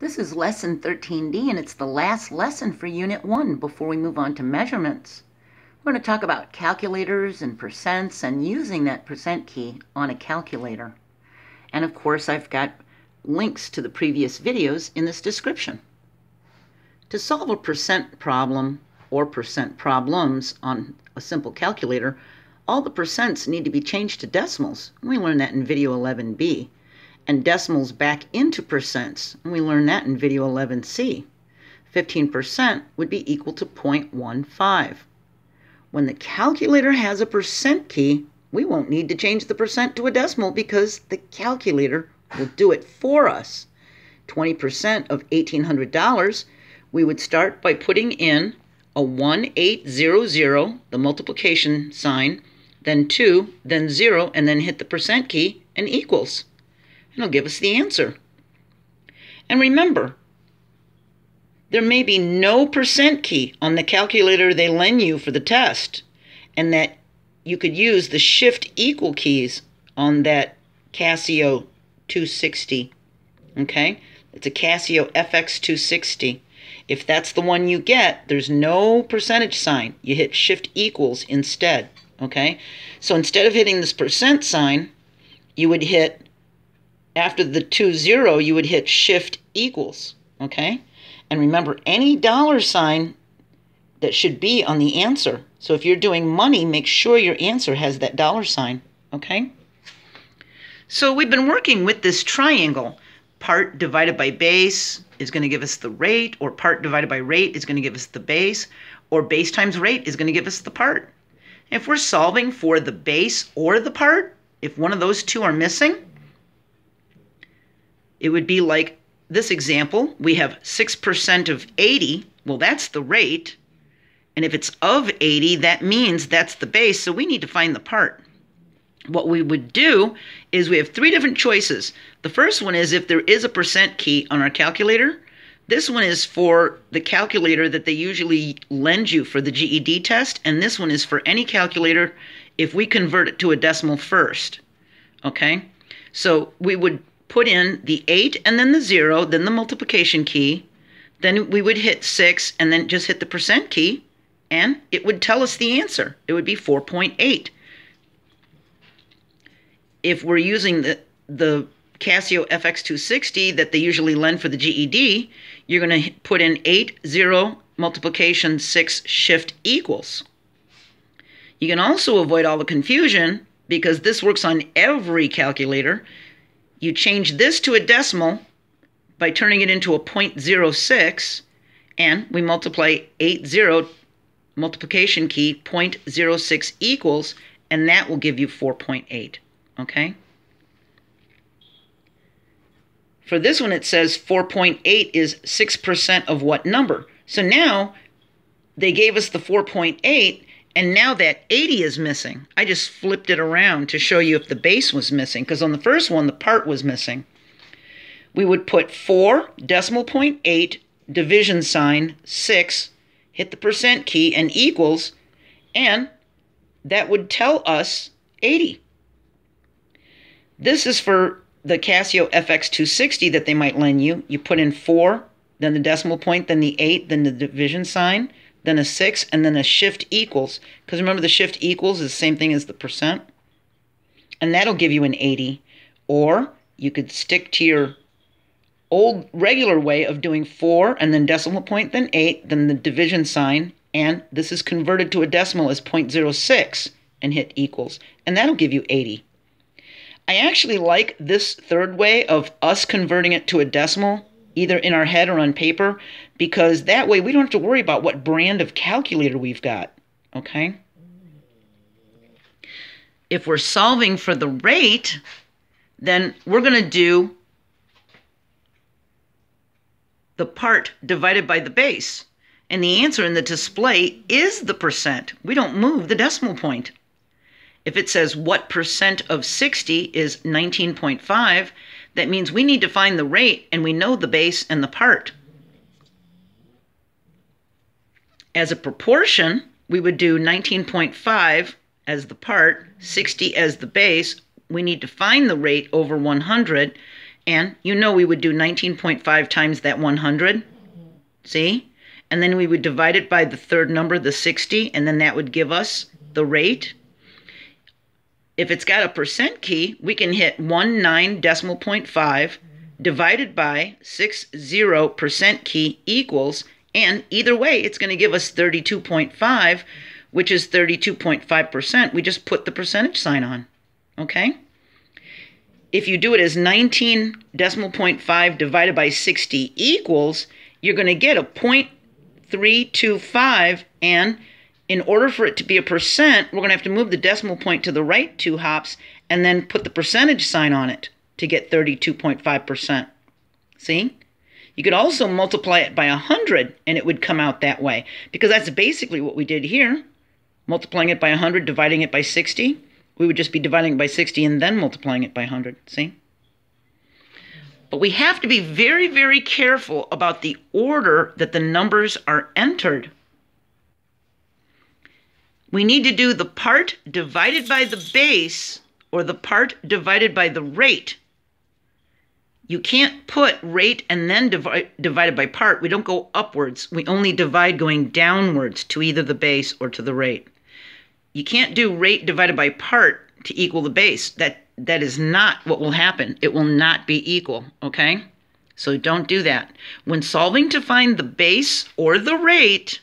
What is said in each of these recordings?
This is lesson 13D and it's the last lesson for unit 1 before we move on to measurements. We're going to talk about calculators and percents and using that percent key on a calculator. And of course I've got links to the previous videos in this description. To solve a percent problem or percent problems on a simple calculator, all the percents need to be changed to decimals. We learned that in video 11b and decimals back into percents. And we learned that in video 11C. 15% would be equal to 0.15. When the calculator has a percent key, we won't need to change the percent to a decimal because the calculator will do it for us. 20% of $1,800, we would start by putting in a 1800, the multiplication sign, then 2, then 0, and then hit the percent key and equals and it'll give us the answer. And remember, there may be no percent key on the calculator they lend you for the test, and that you could use the shift equal keys on that Casio 260. Okay? It's a Casio FX260. If that's the one you get, there's no percentage sign. You hit shift equals instead. Okay? So instead of hitting this percent sign, you would hit after the two zero, you would hit shift equals, okay? And remember, any dollar sign that should be on the answer. So if you're doing money, make sure your answer has that dollar sign, okay? So we've been working with this triangle. Part divided by base is going to give us the rate, or part divided by rate is going to give us the base, or base times rate is going to give us the part. If we're solving for the base or the part, if one of those two are missing, it would be like this example. We have 6% of 80. Well, that's the rate. And if it's of 80, that means that's the base. So we need to find the part. What we would do is we have three different choices. The first one is if there is a percent key on our calculator. This one is for the calculator that they usually lend you for the GED test. And this one is for any calculator if we convert it to a decimal first. Okay? So we would put in the 8 and then the 0, then the multiplication key. Then we would hit 6 and then just hit the percent key, and it would tell us the answer. It would be 4.8. If we're using the, the Casio FX260 that they usually lend for the GED, you're going to put in 8, 0, multiplication, 6, shift equals. You can also avoid all the confusion because this works on every calculator. You change this to a decimal by turning it into a 0.06, and we multiply 80 multiplication key 0.06 equals, and that will give you 4.8, okay? For this one, it says 4.8 is 6% of what number? So now they gave us the 4.8, and now that 80 is missing. I just flipped it around to show you if the base was missing, because on the first one, the part was missing. We would put 4, decimal point 8, division sign, 6, hit the percent key, and equals, and that would tell us 80. This is for the Casio FX260 that they might lend you. You put in 4, then the decimal point, then the 8, then the division sign, then a 6, and then a shift equals. Because remember, the shift equals is the same thing as the percent. And that'll give you an 80. Or you could stick to your old regular way of doing 4 and then decimal point, then 8, then the division sign, and this is converted to a decimal as 0.06 and hit equals. And that'll give you 80. I actually like this third way of us converting it to a decimal either in our head or on paper, because that way we don't have to worry about what brand of calculator we've got. Okay? If we're solving for the rate, then we're going to do the part divided by the base. And the answer in the display is the percent. We don't move the decimal point. If it says what percent of 60 is 19.5, that means we need to find the rate and we know the base and the part. As a proportion, we would do 19.5 as the part, 60 as the base. We need to find the rate over 100 And you know we would do 19.5 times that 100. See? And then we would divide it by the third number, the 60, and then that would give us the rate. If it's got a percent key, we can hit 1 9 decimal point 5 divided by 60 percent key equals, and either way, it's going to give us 32.5, which is 32.5%. We just put the percentage sign on, okay? If you do it as 19 decimal point 5 divided by 60 equals, you're going to get a 0.325, and in order for it to be a percent, we're going to have to move the decimal point to the right two hops and then put the percentage sign on it to get 32.5%. See? You could also multiply it by 100 and it would come out that way because that's basically what we did here multiplying it by 100, dividing it by 60, we would just be dividing it by 60 and then multiplying it by 100. See? But we have to be very, very careful about the order that the numbers are entered. We need to do the part divided by the base or the part divided by the rate. You can't put rate and then divide, divided by part. We don't go upwards. We only divide going downwards to either the base or to the rate. You can't do rate divided by part to equal the base. That that is not what will happen. It will not be equal, okay? So don't do that. When solving to find the base or the rate,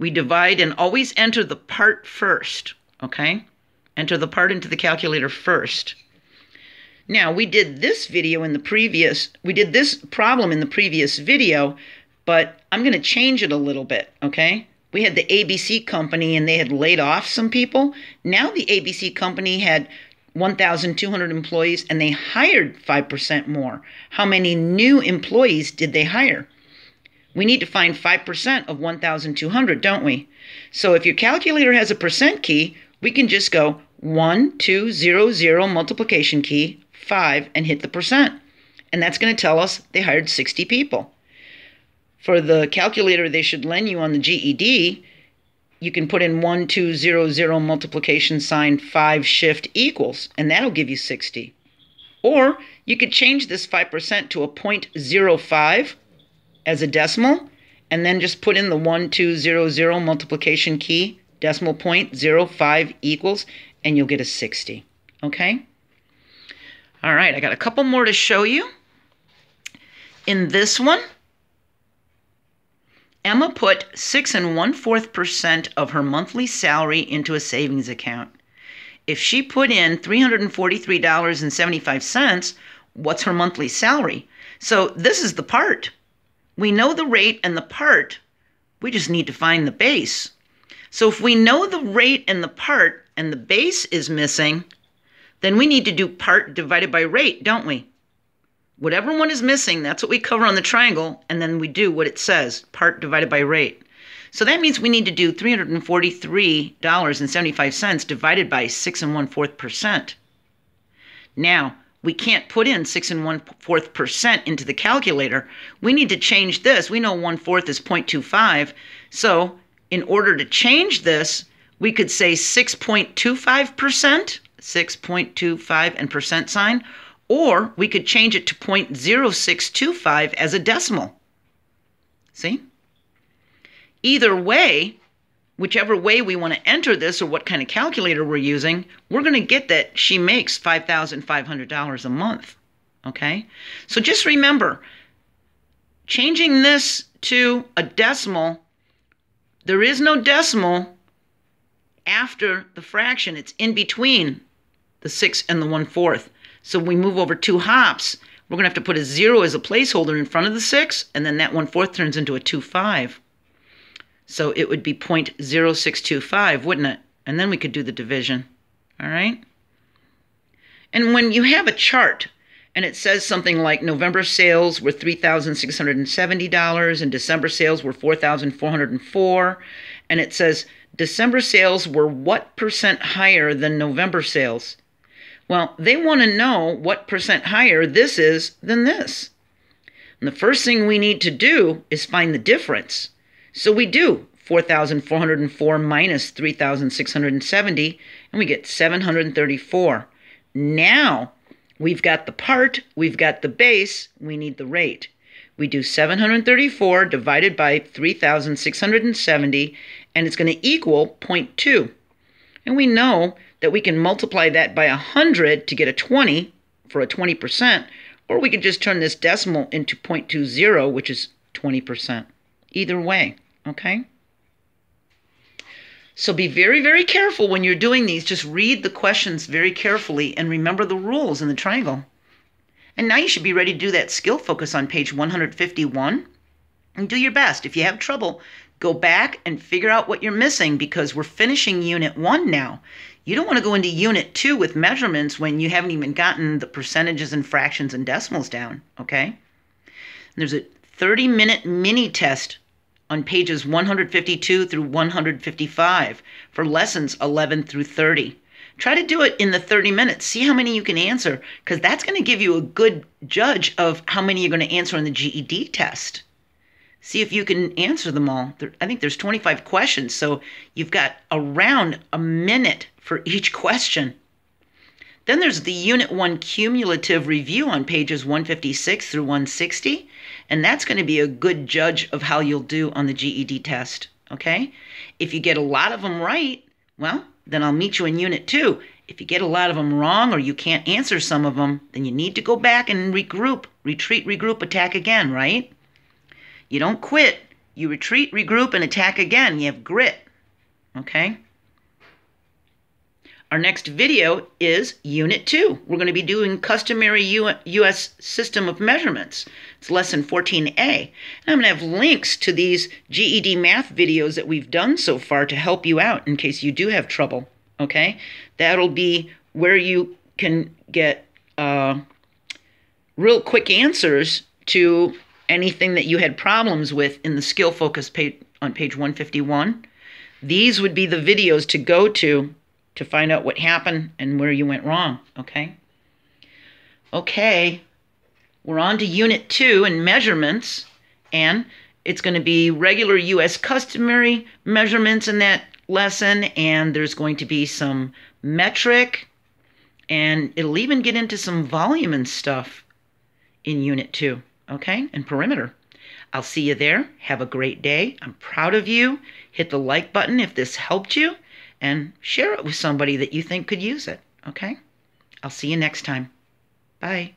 we divide and always enter the part first, okay? Enter the part into the calculator first. Now, we did this video in the previous, we did this problem in the previous video, but I'm going to change it a little bit, okay? we had the ABC company and they had laid off some people. Now the ABC company had 1,200 employees and they hired 5% more. How many new employees did they hire? We need to find 5% of 1,200, don't we? So if your calculator has a percent key, we can just go 1, 2, 0, 0, multiplication key, 5, and hit the percent. And that's going to tell us they hired 60 people for the calculator they should lend you on the GED, you can put in 1, 2, 0, 0, multiplication sign 5 shift equals, and that'll give you 60. Or you could change this 5% to a 0.05 as a decimal, and then just put in the 1200 multiplication key, decimal point 05 equals, and you'll get a 60. Okay? All right, I got a couple more to show you. In this one, Emma put six and one fourth percent of her monthly salary into a savings account. If she put in $343.75, what's her monthly salary? So this is the part. We know the rate and the part. We just need to find the base. So if we know the rate and the part and the base is missing, then we need to do part divided by rate, don't we? Whatever one is missing, that's what we cover on the triangle, and then we do what it says, part divided by rate. So that means we need to do $343.75 divided by 6 and 1 4th percent. Now, we can't put in 6 and 1 4th percent into the calculator. We need to change this. We know 1 4th is 0.25. So in order to change this, we could say 6.25 percent, 6.25 and percent sign, or we could change it to 0.0625 as a decimal. See? Either way, whichever way we want to enter this or what kind of calculator we're using, we're going to get that she makes $5,500 a month. Okay? So just remember, changing this to a decimal, there is no decimal after the fraction. It's in between the 6 and the 1 fourth. So we move over two hops, we're going to have to put a zero as a placeholder in front of the six, and then that one fourth turns into a two five. So it would be 0.0625, wouldn't it? And then we could do the division. All right? And when you have a chart and it says something like November sales were $3,670 and December sales were 4,404 and it says December sales were what percent higher than November sales? Well, they want to know what percent higher this is than this. And the first thing we need to do is find the difference. So we do 4,404 minus 3,670, and we get 734. Now We've got the part, we've got the base, we need the rate. We do 734 divided by 3,670, and it's going to equal 0.2. And we know that we can multiply that by 100 to get a 20 for a 20%, or we could just turn this decimal into 0.20, which is 20%. Either way, okay? So be very, very careful when you're doing these. Just read the questions very carefully and remember the rules in the triangle. And now you should be ready to do that skill focus on page 151. And do your best. If you have trouble, go back and figure out what you're missing because we're finishing unit one now. You don't want to go into unit two with measurements when you haven't even gotten the percentages and fractions and decimals down, okay? And there's a 30 minute mini test on pages 152 through 155 for lessons 11 through 30. Try to do it in the 30 minutes. See how many you can answer, because that's going to give you a good judge of how many you're going to answer on the GED test. See if you can answer them all. I think there's 25 questions, so you've got around a minute for each question. Then there's the Unit 1 cumulative review on pages 156 through 160, and that's going to be a good judge of how you'll do on the GED test, okay? If you get a lot of them right, well, then I'll meet you in Unit 2. If you get a lot of them wrong or you can't answer some of them, then you need to go back and regroup, retreat, regroup, attack again, right? You don't quit. You retreat, regroup, and attack again. You have grit, okay? Our next video is Unit 2. We're going to be doing customary U U.S. system of measurements. It's lesson 14A. And I'm going to have links to these GED math videos that we've done so far to help you out in case you do have trouble, okay? That'll be where you can get uh, real quick answers to anything that you had problems with in the skill focus page on page 151. These would be the videos to go to to find out what happened and where you went wrong, okay? Okay, we're on to Unit 2 and measurements, and it's going to be regular U.S. customary measurements in that lesson, and there's going to be some metric, and it'll even get into some volume and stuff in Unit 2, okay? And perimeter. I'll see you there. Have a great day. I'm proud of you. Hit the like button if this helped you and share it with somebody that you think could use it. Okay? I'll see you next time. Bye.